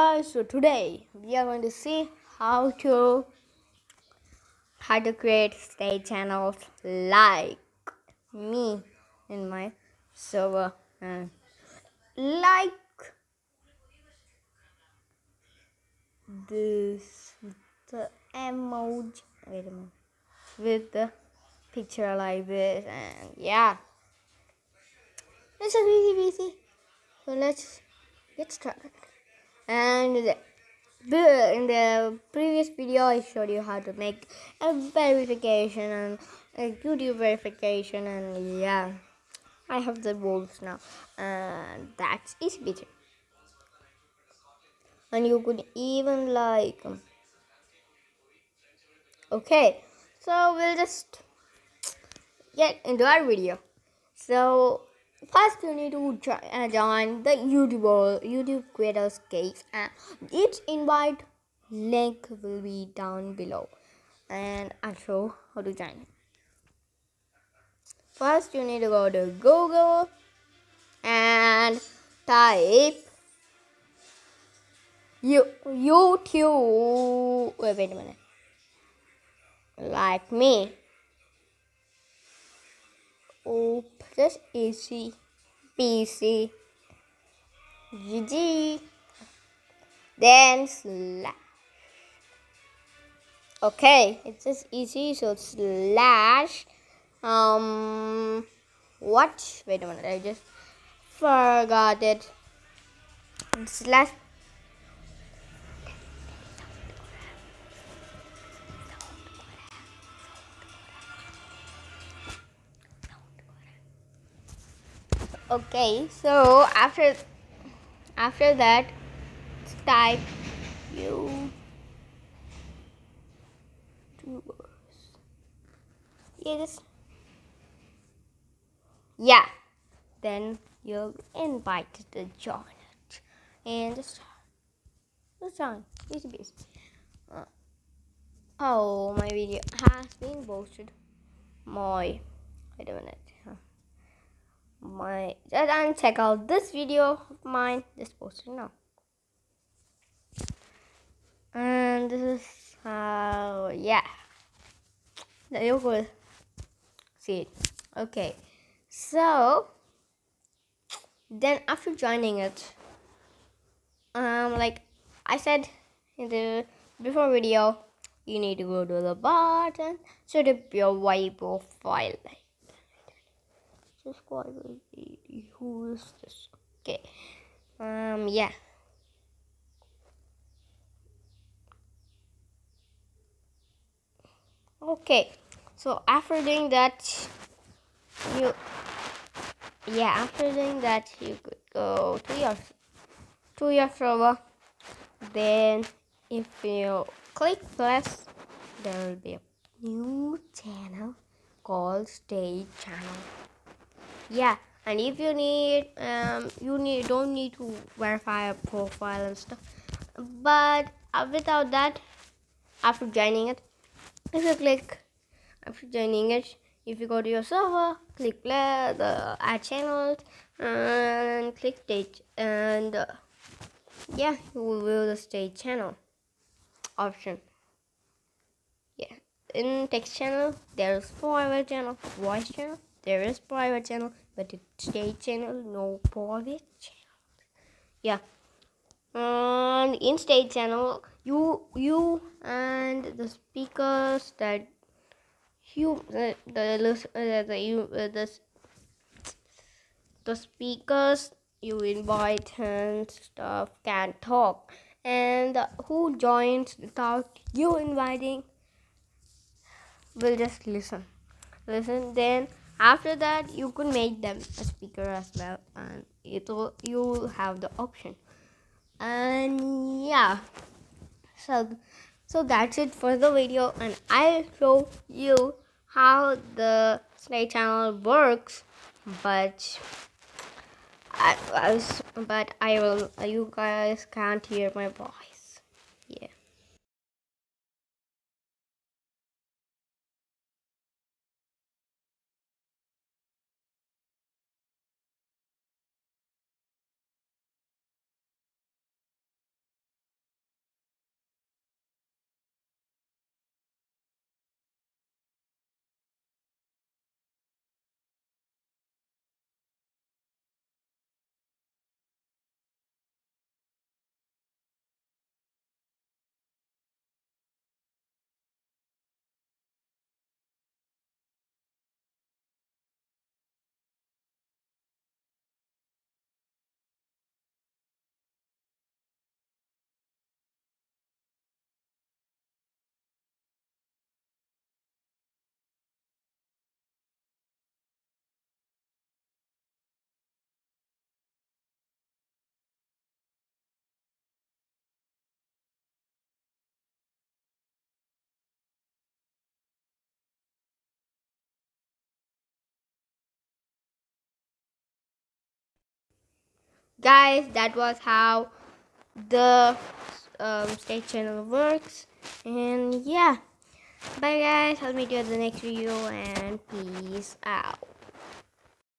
guys so today we are going to see how to how to create stage channels like me in my server and like this the emoji wait a minute with the picture like this and yeah. It's a easy easy so let's get started and in the previous video i showed you how to make a verification and a youtube verification and yeah i have the rules now and that's easy peasy. And you could even like um, okay so we'll just get into our video. So first you need to join the youtube youtube creators cafe and each invite link will be down below. And i'll show how to join. First you need to go to google and type you youtube. Wait, wait a minute. Like me Oh, press AC, PC, GG, then slash. Okay, it's just easy, so slash. Um, what? Wait a minute, I just forgot it. Slash. Okay, so after after that, type you Yes. Yeah. Then you'll invite the join it, and just join. Easy peasy. Uh, oh, my video has been posted. My wait a minute. My and check out this video of mine. Just posted now. And this is how yeah. There you go. See it. Okay. So then after joining it, um like I said in the before video, you need to go to the button, set up your Y profile. Subscriber lady, who is this? Okay. Um yeah. Okay. So after doing that, you yeah after doing that you could go to your to your server. Then if you click plus, there will be a new channel called stage channel. Yeah, and if you need um you need don't need to verify a profile and stuff, but uh, without that, after joining it, if you click after joining it if you go to your server click play the add channels and click stage and uh, yeah you will view the stage channel option. Yeah in text channel there is private channel voice channel there is private channel but in stage channel no private channel. Yeah. And in stage channel you you and the speakers that you the the uh, the you uh, the the speakers you invite and stuff can talk. And who joins without you inviting will just listen. Listen then after that you could make them a speaker as well and it will you will have the option. And yeah. So so that's it for the video and i'll show you how the snake channel works but I, I was, but I will you guys can't hear my voice guys that was how the um, stage channel works. And yeah. Bye guys. I'll meet you at the next video and peace out